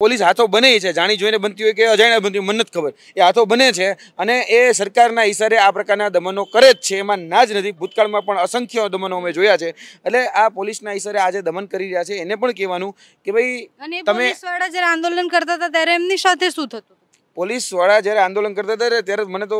Police હાથો બને છે જાણી જોઈને બનતી હોય કે અજાણ્યા બનતી હોય મને નથી ખબર. એ હાથો બને છે અને એ સરકારના ઈશારે આ પ્રકારના દમનો કરે જ છે. એમાં ના જ નથી. ભૂતકાળમાં પણ અસંખ્ય દમનો અમે જોયા છે. એટલે આ પોલીસના ઈશારે આજે દમન કરી રહ્યા છે એને પણ કહેવાનું કે ભાઈ તમે- જ્યારે આંદોલન કરતા હતા ત્યારે એમની સાથે શું થતું? હતું? પોલીસવાળા જ્યારે આંદોલન કરતા હતા ત્યારે મને તો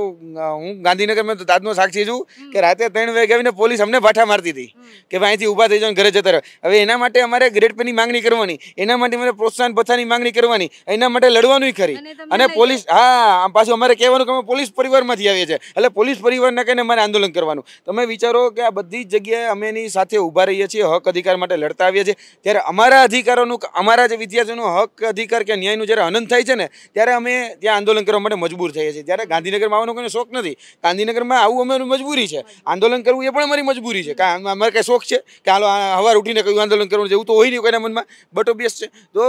હું ગાંધીનગરમાં તો તાજનો સાક્ષી છું કે રાતે ત્રણ વાગે આવીને પોલીસ અમને પાઠા મારતી હતી. કે ભાઈ અહીંથી ઊભા થઈ જાઓ ઘરે જતા રહો. હવે એના માટે અમારે ગ્રેડ પેની માંગણી કરવાની એના માટે મને પ્રોત્સાહન ભથ્થાની માંગણી કરવાની એના માટે લડવાનું ખરી. અને પોલીસ હા આમ પાછું અમારે કહેવાનું કે અમે પોલીસ પરિવારમાંથી આવીએ છીએ. એટલે પોલીસ પરિવારના કહીને અમારે આંદોલન કરવાનું. તમે વિચારો કે આ બધી જ જગ્યાએ અમે એની સાથે ઊભા રહીએ છીએ હક અધિકાર માટે લડતા આવીએ છીએ. ત્યારે અમારા અધિકારોનું અમારા જે વિદ્યાર્થીઓનો હક અધિકાર કે ન્યાયનું જ્યારે હનન થાય છે ને ત્યારે અમે ત્યાં આંદોલન કરવા માટે મજબૂર થઈએ છીએ. ત્યારે ગાંધીનગરમાં આવવાનો કોઈને શોખ નથી, ગાંધીનગરમાં આવું અમારી મજબૂરી છે. આંદોલન કરવું એ પણ અમારી મજબૂરી છે. કારણ અમારે કંઈ શોખ છે? કે હાલો હવાર ઉઠીને કયું આંદોલન કરવું જેવું તો હોય નહીં કોઈના મનમાં. બટ ઓબ્વિયસ છે. તો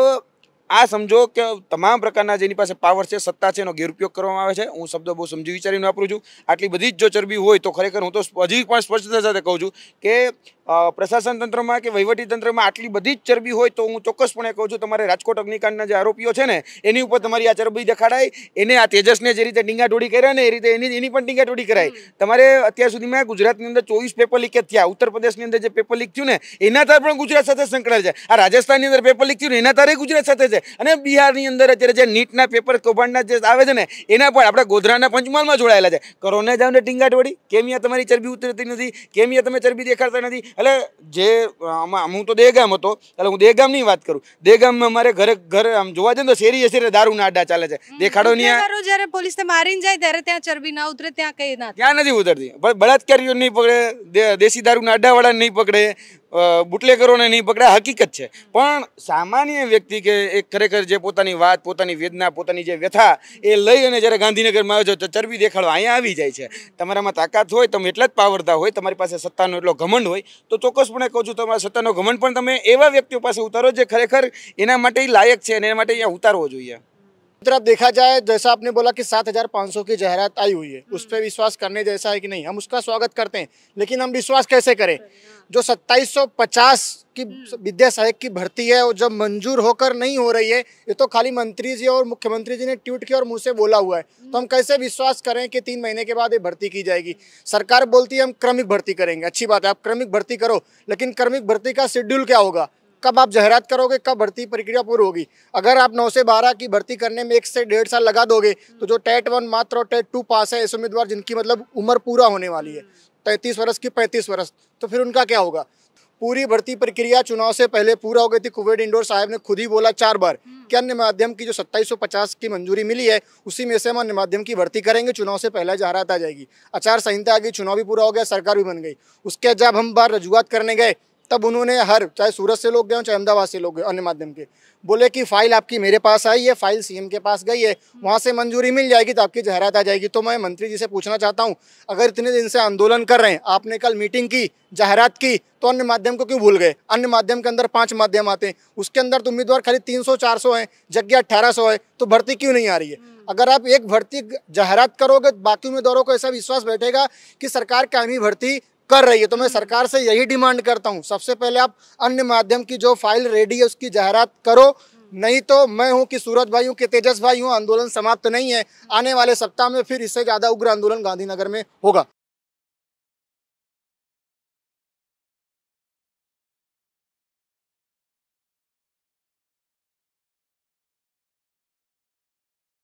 આ સમજો કે તમામ પ્રકારના જેની પાસે પાવર છે સત્તા છે એનો ગેરઉપયોગ કરવામાં આવે છે. હું શબ્દો બહુ સમજી વિચારીને વાપરું છું. આટલી બધી જ જો ચરબી હોય તો ખરેખર હું તો હજી પણ સ્પષ્ટતા સાથે કહું છું કે પ્રશાસન તંત્રમાં કે વહીવટી તંત્રમાં આટલી બધી જ ચરબી હોય તો હું ચોક્કસપણે કહું છું તમારે રાજકોટ અગ્નિકાંડના જે આરોપીઓ છે ને એની ઉપર તમારી આ ચરબી દેખાડાય. એને આ તેજસને જે રીતે ડીંગાઢોડી કર્યા ને એ રીતે એની એની પણ ડીંગાઢોડી કરાય. તમારે અત્યાર સુધીમાં ગુજરાતની અંદર ચોવીસ પેપર લીક જ થયા. ઉત્તર પ્રદેશની અંદર જે પેપર લીક થયું ને એના તાર પણ ગુજરાત સાથે સંકળાયેલ છે. આ રાજસ્થાનની અંદર પેપર લીક થયું ને એના તારે ગુજરાત સાથે છે અને બિહારની અંદર અત્યારે જે નીટના પેપર કૌભાંડના જે આવે છે ને એના પણ આપણે ગોધરાના પંચમહાલમાં જોડાયેલા છે. કરોને જાવ ને વળી. કેમ તમારી ચરબી ઉતરતી નથી? કેમ અહીંયા તમે ચરબી દેખાડતા નથી? એટલે જે હું તો દેગામ હતો. એટલે હું દેગામની વાત કરું. દેગામમાં અમારે ઘરે ઘરે આમ જોવા જઈએ તો શેરી શેરી દારૂના આડા ચાલે છે. દેખાડો નહીં જ્યારે પોલીસને મારીને જાય ત્યારે ત્યાં ચરબી ના ઉતરે ત્યાં કઈ ના ત્યાં નથી ઉતરતી. બળાત્કારીઓ નહીં પકડે દેશી દારૂના આડાવાળા નહીં પકડે. અ, બુટલેગરોને નહીં પકડે આ હકીકત છે પણ સામાન્ય વ્યક્તિ કે એક ખરેખર જે પોતાની વાત પોતાની વેદના પોતાની જે વ્યથા એ લઈ અને જ્યારે ગાંધીનગરમાં આવે છે તો ચરબી દેખાડવા અહીંયા આવી જાય છે તમારામાં તાકાત હોય તમે એટલા જ પાવરતા હોય તમારી પાસે સત્તાનો એટલો ઘમંડ હોય તો ચોક્કસપણે કહું છું તમારા સત્તાનો ઘમંડ પણ તમે એવા વ્યક્તિઓ પાસે ઉતારો જે ખરેખર એના માટે ઈ લાયક છે અને એના માટે અહીંયા ઉતારવો જોઈએ तरफ देखा जाए जैसा आपने बोला कि सात हजार पाँच सौ की जाहरात आई हुई है उस पर विश्वास करने जैसा है कि नहीं हम उसका स्वागत करते हैं लेकिन हम विश्वास कैसे करें जो सत्ताईस सौ पचास की विद्या सहायक की भर्ती है वो जब मंजूर होकर नहीं हो रही है ये तो खाली मंत्री जी और मुख्यमंत्री जी ने ट्वीट किया और मुँह से बोला हुआ है। तो हम कैसे विश्वास करें कि तीन महीने के बाद ये भर्ती की जाएगी? सरकार बोलती है हम क्रमिक भर्ती करेंगे। अच्छी बात है आप क्रमिक भर्ती करो लेकिन क्रमिक भर्ती का शेड्यूल क्या होगा? कब आप जाहरात करोगे कब भर्ती प्रक्रिया पूरी होगी? अगर आप नौ से बारह की भर्ती करने में एक से डेढ़ साल लगा दोगे तो जो टेट वन मात्र और टेट टू पास है ऐसे उम्मीदवार जिनकी मतलब उम्र पूरा होने वाली है। तैंतीस वर्ष की पैंतीस वर्ष तो फिर उनका क्या होगा? पूरी भर्ती प्रक्रिया चुनाव से पहले पूरा हो गई थी कुवैत इंडोर साहब ने खुद ही बोला चार बार कि अन्य माध्यम की जो 2750 की मंजूरी मिली है उसी में से हम अन्य माध्यम की भर्ती करेंगे चुनाव से पहले जाहरात आ जाएगी। आचार संहिता आ गई चुनाव भी पूरा हो गया सरकार भी बन गई। उसके जब हम बार रजुआत करने गए तब उन्होंने हर चाहे सूरत से लोग गए हों, चाहे अहमदाबाद से लोग गए अन्य माध्यम के बोले कि फ़ाइल आपकी मेरे पास आई है फ़ाइल सीएम के पास गई है वहाँ से मंजूरी मिल जाएगी तो आपकी जाहरात आ जाएगी। तो मैं मंत्री जी से पूछना चाहता हूँ अगर इतने दिन से आंदोलन कर रहे हैं आपने कल मीटिंग की जाहरात की तो अन्य माध्यम को क्यों भूल गए? अन्य माध्यम के अंदर पाँच माध्यम आते हैं उसके अंदर तो उम्मीदवार खाली तीन सौ चार सौ है जगह अट्ठारह सौ है तो भर्ती क्यों नहीं आ रही है? अगर आप एक भर्ती जाहरात करोगे तो बाकी उम्मीदवारों को ऐसा विश्वास बैठेगा कि सरकार कायमी भर्ती कर रही है। तो मैं सरकार से यही डिमांड करता हूँ। सबसे पहले आप अन्य माध्यम की जो फ़ाइल रेडी है, उसकी जाहरात करो। नहीं तो मैं हूँ कि सूरज भाई हूँ कि तेजस भाई हूँ, आंदोलन समाप्त नहीं है। आने वाले सप्ताह में फिर इससे ज़्यादा उग्र आंदोलन गांधीनगर में होगा।